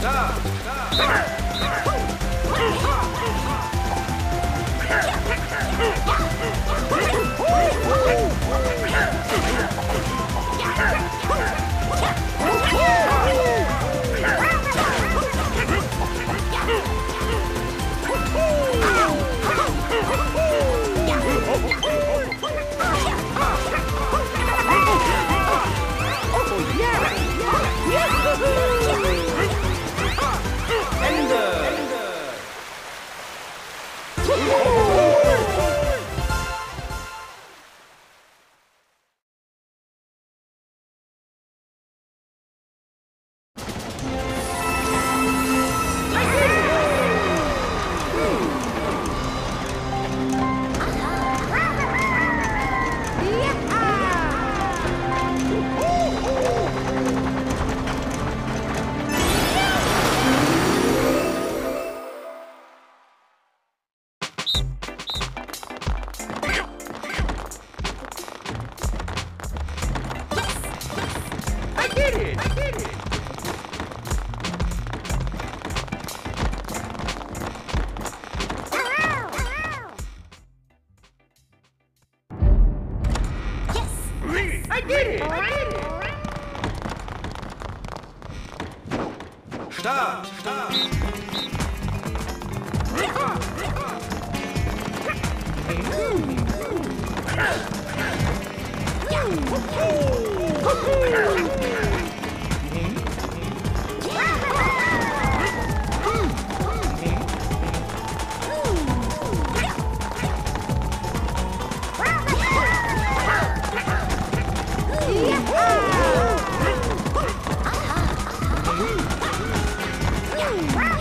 Yeah! Штаб! Штаб! Ха-ха! Wow!